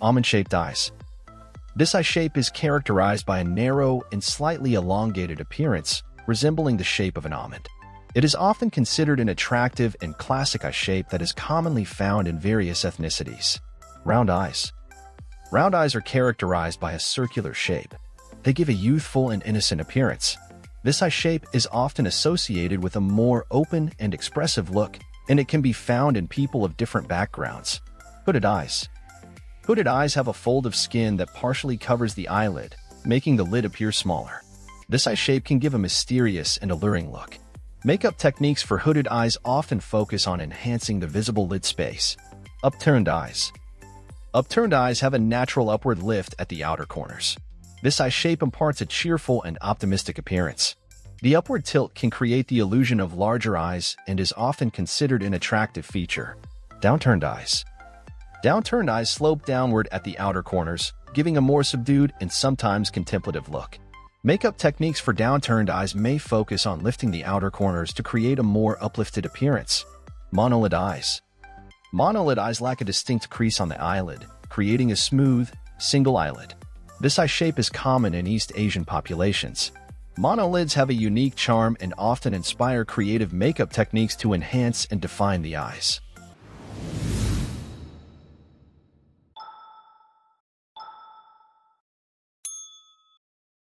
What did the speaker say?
Almond-shaped eyes. This eye shape is characterized by a narrow and slightly elongated appearance, resembling the shape of an almond. It is often considered an attractive and classic eye shape that is commonly found in various ethnicities. Round eyes. Round eyes are characterized by a circular shape. They give a youthful and innocent appearance. This eye shape is often associated with a more open and expressive look, and it can be found in people of different backgrounds. Hooded eyes. Hooded eyes have a fold of skin that partially covers the eyelid, making the lid appear smaller. This eye shape can give a mysterious and alluring look. Makeup techniques for hooded eyes often focus on enhancing the visible lid space. Upturned eyes. Upturned eyes have a natural upward lift at the outer corners. This eye shape imparts a cheerful and optimistic appearance. The upward tilt can create the illusion of larger eyes and is often considered an attractive feature. Downturned eyes. Downturned eyes slope downward at the outer corners, giving a more subdued and sometimes contemplative look. Makeup techniques for downturned eyes may focus on lifting the outer corners to create a more uplifted appearance. Monolid eyes. Monolid eyes lack a distinct crease on the eyelid, creating a smooth, single eyelid. This eye shape is common in East Asian populations. Monolids have a unique charm and often inspire creative makeup techniques to enhance and define the eyes.